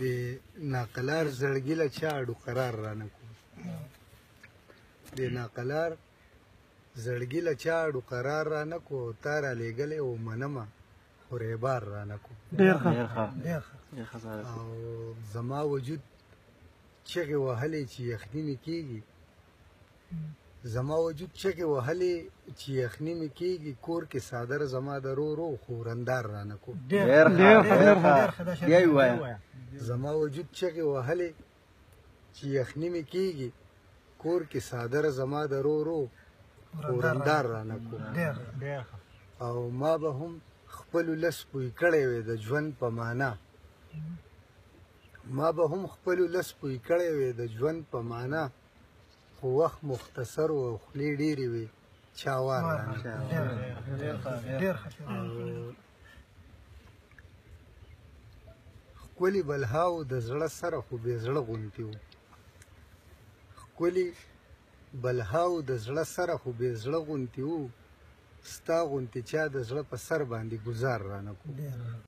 د ناقلار زړګي له چا اډو قرار رانه کو د ناقلار زړګي له چا اډو قرار رانه کو تا را لېږلی او منمه خو رېبار رانه کو ډېر ښه ډېر ښه او زما وجود چغې وهلې چې یخني مې کېږي زما وجود چکه وهلې چې یخنی مې کېږي کور کې صادر زما د رو رو خو رندار را نه کو ډېر ښه بیا وایه زما وجود چکه وهلې چې یخنی مې کېږي کور کې صادر زما د رو رو خو رندار را نه کو او ما به هم خپل لس پوی کړی وي د ژوند په معنا ما به هم خپل لس پوی کړی وي د ژوند په معنا خو وخت مختصر او خلی ډیری وي چاوار خپل بلهاو د زړه سره خو به زړه غونتی وو خپل بلهاو د زړه سره خو به زړه غونتی وو ستا غونتی چا د زړه په سر باندې گزار رانه کو